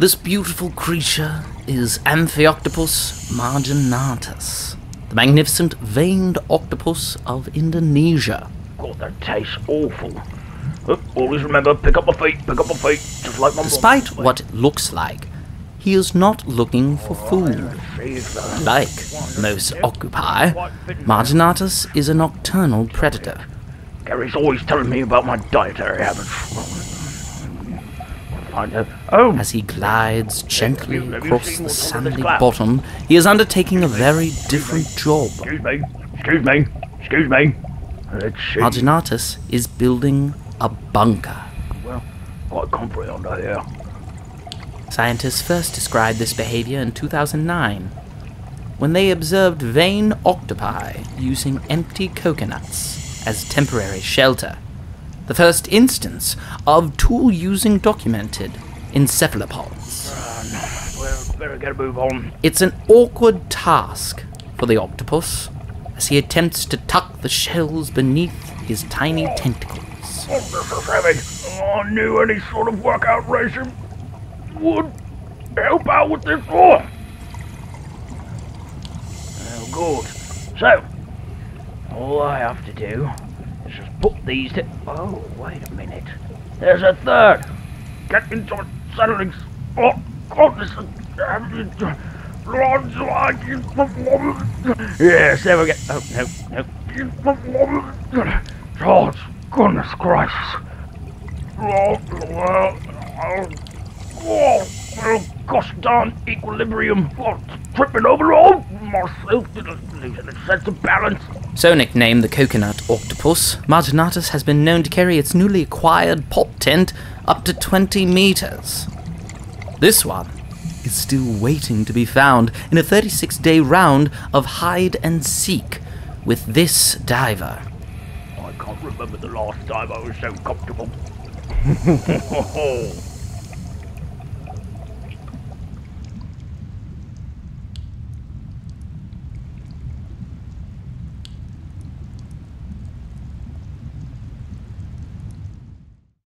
This beautiful creature is Amphioctopus marginatus, the magnificent veined octopus of Indonesia. God, that tastes awful. Always remember, pick up my feet, pick up my feet, just like my Despite what it looks like, he is not looking for food. Like most octopi, Marginatus is a nocturnal predator. Gary's always telling me about my dietary habits. Oh, As he glides gently across the sandy bottom, he is undertaking a very different job. excuse me, excuse me, excuse me. Let's see. Marginatus is building a bunker. Well, quite comfy under here. Scientists first described this behavior in 2009 when they observed veined octopi using empty coconuts as temporary shelter. The first instance of tool using documented in cephalopods. A move on. It's an awkward task for the octopus as he attempts to tuck the shells beneath his tiny tentacles. Oh, is. Oh, I knew any sort of workout regime would help out with this. Oh, good. So, all I have to do just put these to... Oh, wait a minute. There's a third. Get into it, settlings. Oh, God, this is... Yes, there we go. Oh, no, no. Oh, goodness gracious. Oh, oh, oh, gosh darn equilibrium. Oh, tripping over all myself, losing a sense of balance. So nicknamed the coconut octopus, Marginatus has been known to carry its newly acquired pop tent up to 20 meters. This one is still waiting to be found in a 36 day round of hide and seek with this diver. I can't remember the last time I was so comfortable.